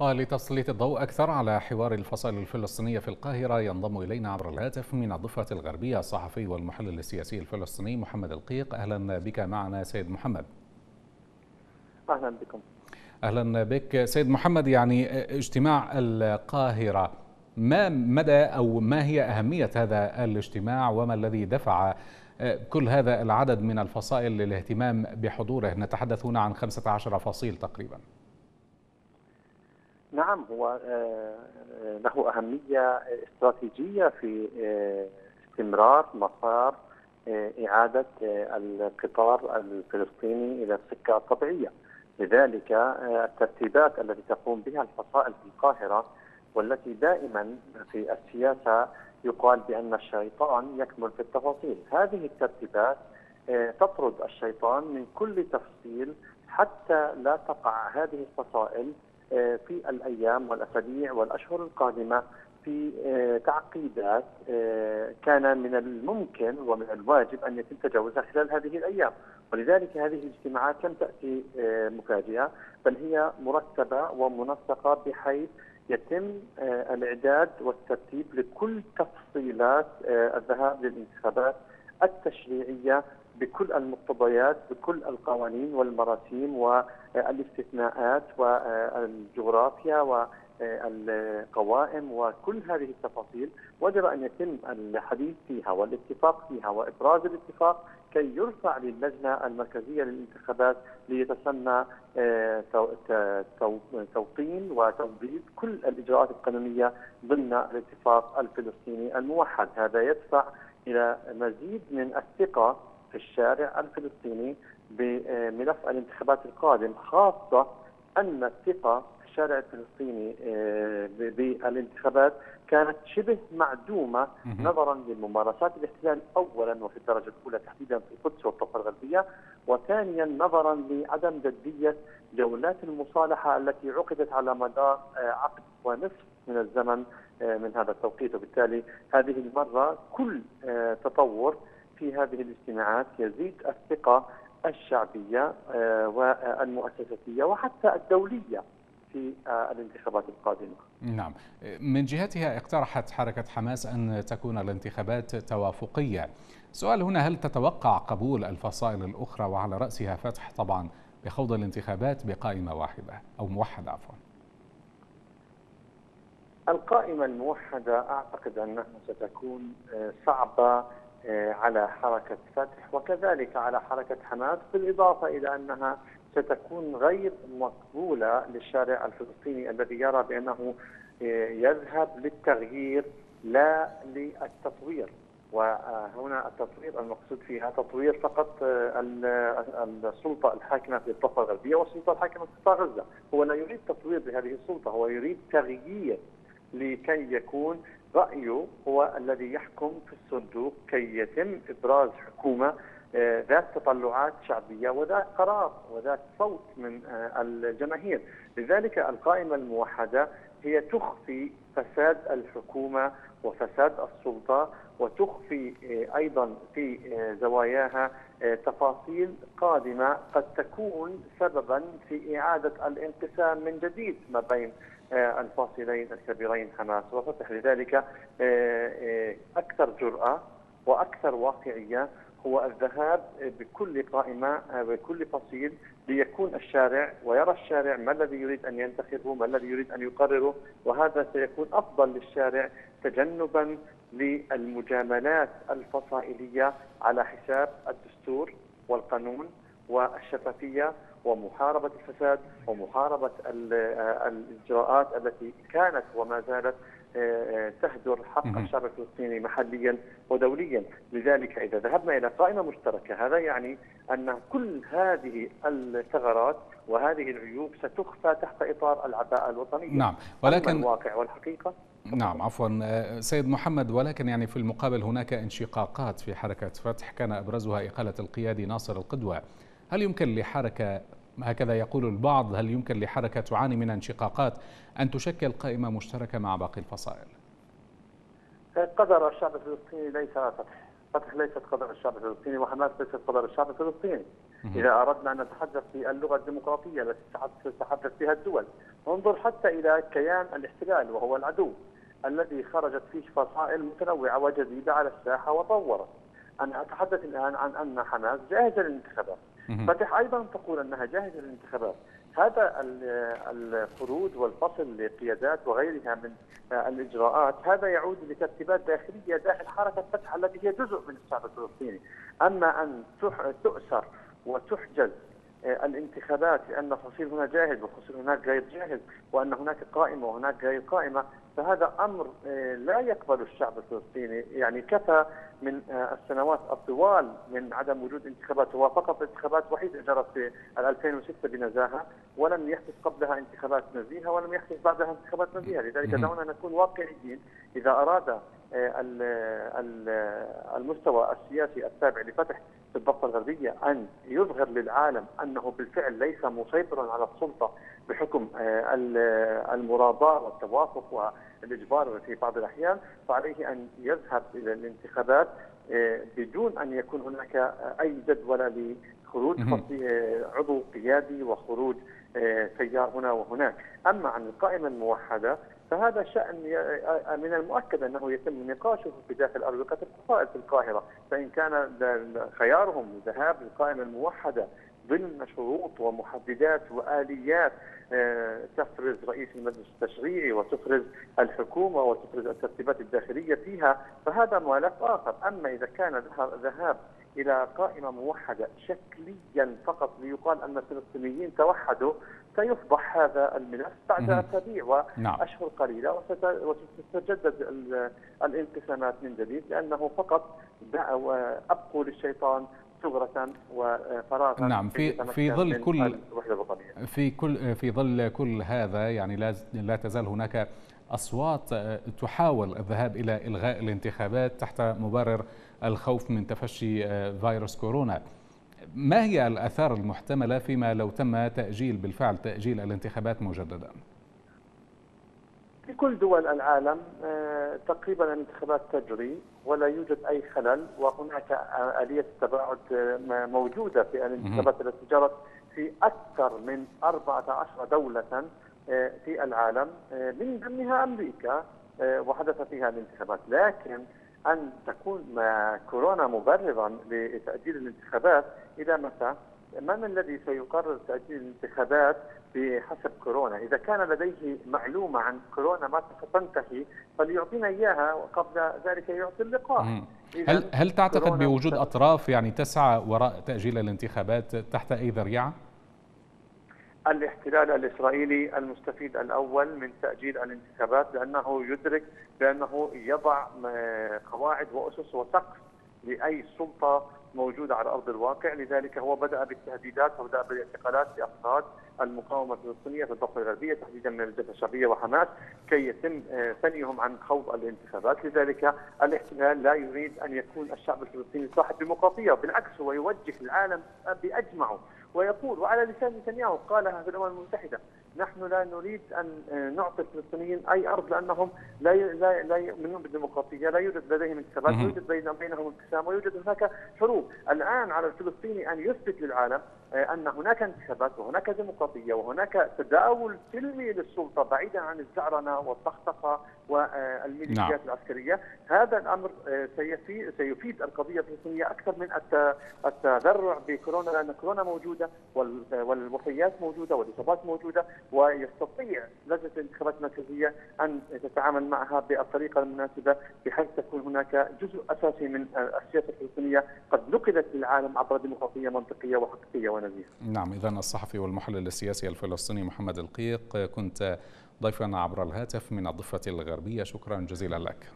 ولتسليط الضوء أكثر على حوار الفصائل الفلسطينية في القاهرة ينضم إلينا عبر الهاتف من الضفة الغربية الصحفي والمحلل السياسي الفلسطيني محمد القيق. أهلا بك معنا سيد محمد. أهلا بكم. أهلا بك. سيد محمد يعني اجتماع القاهرة ما مدى أو ما هي أهمية هذا الاجتماع وما الذي دفع كل هذا العدد من الفصائل للاهتمام بحضوره؟ نتحدث هنا عن 15 فصيل تقريبا. نعم هو له أهمية استراتيجية في استمرار مسار إعادة القطار الفلسطيني إلى السكة الطبيعية. لذلك الترتيبات التي تقوم بها الفصائل في القاهرة والتي دائما في السياسة يقال بأن الشيطان يكمن في التفاصيل. هذه الترتيبات تطرد الشيطان من كل تفصيل حتى لا تقع هذه الفصائل في الأيام والأسابيع والأشهر القادمة في تعقيدات كان من الممكن ومن الواجب أن يتم تجاوزها خلال هذه الأيام، ولذلك هذه الاجتماعات لم تأتي مفاجئة بل هي مرتبة ومنسقة بحيث يتم الإعداد والترتيب لكل تفصيلات الذهاب للانتخابات التشريعية بكل المقتضيات بكل القوانين والمراسيم والاستثناءات والجغرافيا والقوائم وكل هذه التفاصيل وجب أن يتم الحديث فيها والاتفاق فيها وإبراز الاتفاق كي يرفع للجنة المركزية للانتخابات ليتسنى توطين وتوضيب كل الإجراءات القانونية ضمن الاتفاق الفلسطيني الموحد، هذا يدفع إلى مزيد من الثقة في الشارع الفلسطيني بملف الانتخابات القادم خاصة أن الثقة في الشارع الفلسطيني بالانتخابات كانت شبه معدومة نظرا للممارسات. الاحتلال أولا وفي الدرجة الأولى تحديدا في القدس والضفة الغربية وثانيا نظرا لعدم جدية جولات المصالحة التي عقدت على مدار عقد ونصف من الزمن من هذا التوقيت. وبالتالي هذه المرة كل تطور في هذه الاجتماعات يزيد الثقة الشعبية والمؤسساتية وحتى الدولية في الانتخابات القادمة. نعم. من جهتها اقترحت حركة حماس أن تكون الانتخابات توافقية. سؤال هنا هل تتوقع قبول الفصائل الأخرى وعلى رأسها فتح طبعا بخوض الانتخابات بقائمة واحدة أو موحدة عفوا؟ القائمة الموحدة أعتقد أنها ستكون صعبة على حركة فتح وكذلك على حركة حماس بالإضافة إلى أنها ستكون غير مقبولة للشارع الفلسطيني الذي يرى بأنه يذهب للتغيير لا للتطوير. وهنا التطوير المقصود فيها تطوير فقط السلطة الحاكمة في الضفة الغربية والسلطة الحاكمة في قطاع غزة هو لا يريد تطوير لهذه السلطة هو يريد تغيير لكي يكون رأيه هو الذي يحكم في الصندوق كي يتم إبراز حكومة ذات تطلعات شعبية وذات قرار وذات صوت من الجماهير. لذلك القائمة الموحدة هي تخفي فساد الحكومة وفساد السلطة وتخفي أيضا في زواياها تفاصيل قادمة قد تكون سببا في إعادة الانقسام من جديد ما بين الفاصلين الكبيرين حماس وفتح لذلك أكثر جرأة وأكثر واقعية هو الذهاب بكل قائمة بكل فصيل ليكون الشارع ويرى الشارع ما الذي يريد أن ينتخبه، ما الذي يريد أن يقرره، وهذا سيكون أفضل للشارع تجنبا للمجاملات الفصائلية على حساب الدستور والقانون. والشفافية ومحاربة الفساد ومحاربة الإجراءات التي كانت وما زالت تهدر حق الشعب الفلسطيني محليا ودوليا. لذلك إذا ذهبنا إلى قائمة مشتركة هذا يعني أن كل هذه الثغرات وهذه العيوب ستخفى تحت إطار العباءة الوطنية نعم ولكن الواقع والحقيقة نعم عفوا. سيد محمد ولكن يعني في المقابل هناك انشقاقات في حركة فتح كان أبرزها إقالة القيادي ناصر القدوة. هل يمكن لحركة هكذا يقول البعض هل يمكن لحركة تعاني من انشقاقات أن تشكل قائمة مشتركة مع باقي الفصائل؟ قدر الشعب الفلسطيني ليس فتح فتح ليست قدر الشعب الفلسطيني وحماس ليست قدر الشعب الفلسطيني. إذا أردنا أن نتحدث باللغة الديمقراطية التي تتحدث بها الدول انظر حتى إلى كيان الاحتلال وهو العدو الذي خرجت فيه فصائل متنوعة وجديدة على الساحة وطورت. أنا أتحدث الآن عن أن حماس جاهزة للانتخابات. فتح أيضا تقول أنها جاهزة للانتخابات. هذا الخروج والفصل لقيادات وغيرها من الإجراءات هذا يعود لترتيبات داخلية داخل حركة فتح التي هي جزء من الشعب الفلسطيني، أما أن تؤسر وتحجز الانتخابات لأن فصيل هنا جاهز وفصيل هناك غير جاهز وأن هناك قائمة وهناك غير قائمة فهذا أمر لا يقبل الشعب الفلسطيني. يعني كفى من السنوات الطوال من عدم وجود انتخابات هو فقط انتخابات وحيده جرت في 2006 بنزاهة ولم يحدث قبلها انتخابات نزيهة ولم يحدث بعدها انتخابات نزيهة. لذلك دعونا نكون واقعيين. إذا أراد المستوى السياسي التابع لفتح في الضفة الغربية أن يظهر للعالم أنه بالفعل ليس مسيطرا على السلطة بحكم المراضاه والتوافق والإجبار في بعض الأحيان فعليه أن يذهب إلى الانتخابات بدون أن يكون هناك أي جدول لخروج عضو قيادي وخروج تيار هنا وهناك، أما عن القائمة الموحدة فهذا شأن من المؤكد أنه يتم نقاشه في داخل أروقة الفصائل في القاهرة. فإن كان خيارهم الذهاب للقائمة الموحدة ضمن شروط ومحددات وآليات تفرز رئيس المجلس التشريعي وتفرز الحكومة وتفرز الترتيبات الداخلية فيها فهذا ملف آخر، أما إذا كان ذهاب إلى قائمة موحدة شكليا فقط ليقال أن الفلسطينيين توحدوا سيفضح هذا الملف بعد أسابيع وأشهر قليلة وستتجدد الانقسامات من جديد لأنه فقط أبقوا للشيطان ثغرة وفراغا نعم في في ظل كل في كل في ظل كل هذا يعني لا لا تزال هناك أصوات تحاول الذهاب إلى إلغاء الانتخابات تحت مبرر الخوف من تفشي فيروس كورونا. ما هي الآثار المحتملة فيما لو تم تأجيل بالفعل تأجيل الانتخابات مجددا؟ في كل دول العالم تقريبا الانتخابات تجري ولا يوجد أي خلل وهناك آلية التباعد موجودة في الانتخابات التي جرت في أكثر من 14 دولة في العالم من ضمنها أمريكا وحدث فيها الانتخابات لكن أن تكون كورونا مبررا لتأجيل الانتخابات إلى متى؟ من الذي سيقرر تأجيل الانتخابات بحسب كورونا، إذا كان لديه معلومة عن كورونا ما ستنتهي فليعطينا إياها وقبل ذلك يعطي اللقاح. هل هل تعتقد بوجود أطراف يعني تسعى وراء تأجيل الانتخابات تحت أي ذريعة؟ الاحتلال الإسرائيلي المستفيد الأول من تأجيل الانتخابات لأنه يدرك بأنه يضع قواعد وأسس وسقف لأي سلطة موجودة على أرض الواقع، لذلك هو بدأ بالتهديدات وبدأ بالاعتقالات لأفراد المقاومة الفلسطينية في الضفة الغربية تحديدا من الجبهة الشعبيه وحماس كي يتم ثنيهم عن خوض الانتخابات، لذلك الاحتلال لا يريد أن يكون الشعب الفلسطيني صاحب ديمقراطية، بالعكس هو يوجه العالم بأجمعه. ويقول وعلى لسان نتنياهو قالها في الأمم المتحدة نحن لا نريد أن نعطي الفلسطينيين أي أرض لأنهم لا لا لا يؤمنون بالديمقراطية، لا يوجد لديهم انتخابات، يوجد بينهم انقسام ويوجد هناك حروب، الآن على الفلسطيني أن يثبت للعالم أن هناك انتخابات وهناك ديمقراطية وهناك تداول سلمي للسلطة بعيدا عن الزعرنة والطخطقه والميليشيات نعم. العسكرية، هذا الأمر سيفيد سيفيد القضية الفلسطينيه أكثر من التذرع بكورونا لأن كورونا موجودة والوفيات موجودة والإصابات موجودة ويستطيع لجنة الانتخابات المركزية أن تتعامل معها بالطريقة المناسبة بحيث تكون هناك جزء أساسي من السياسة الفلسطينية قد نقلت للعالم عبر ديمقراطية منطقية وحقيقية ونزيهه. نعم اذا الصحفي والمحلل السياسي الفلسطيني محمد القيق كنت ضيفنا عبر الهاتف من الضفة الغربية شكرا جزيلا لك.